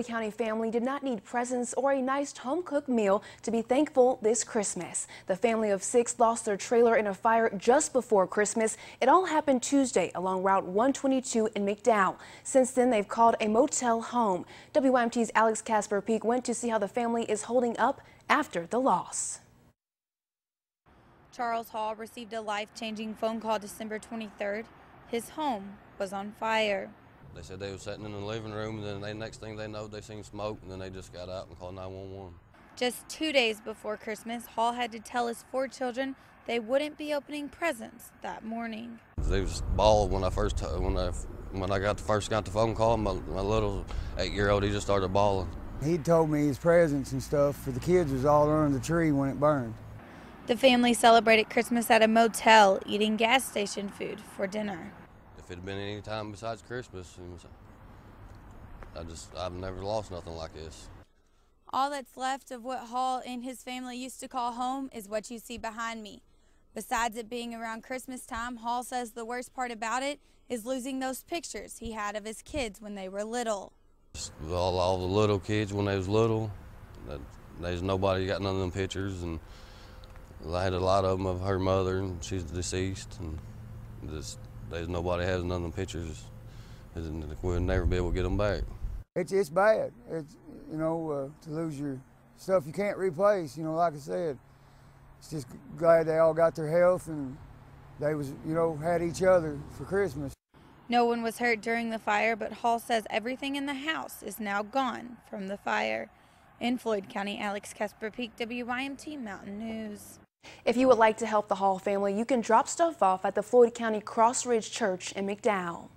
The county family did not need presents or a nice home-cooked meal to be thankful this Christmas. The family of six lost their trailer in a fire just before Christmas. It all happened Tuesday along Route 122 in McDowell. Since then, they've called a motel home. WYMT's Alex Casper Peak went to see how the family is holding up after the loss. Charles Hall received a life-changing phone call December 23rd. His home was on fire. They said they were sitting in the living room, and then they next thing they know, they seen smoke, and then they just got out and called 911. Just two days before Christmas, Hall had to tell his four children they wouldn't be opening presents that morning. They was bawling when I first when I when I got the first got the phone call. My, my little eight-year-old he just started bawling. He told me his presents and stuff for the kids was all under the tree when it burned. The family celebrated Christmas at a motel, eating gas station food for dinner it had been any time besides Christmas, I just I've never lost nothing like this. All that's left of what Hall and his family used to call home is what you see behind me. Besides it being around Christmas time, Hall says the worst part about it is losing those pictures he had of his kids when they were little. All, all the little kids when they was little, there's nobody got none of them pictures, and I had a lot of them of her mother, and she's deceased, and just there's nobody has none of them pictures. We'll never be able to get them back. It's it's bad. It's you know uh, to lose your stuff you can't replace. You know, like I said, it's just glad they all got their health and they was you know had each other for Christmas. No one was hurt during the fire, but Hall says everything in the house is now gone from the fire. In Floyd County, Alex Casper Peak, WYMT Mountain News. If you would like to help the Hall family, you can drop stuff off at the Floyd County Cross Ridge Church in McDowell.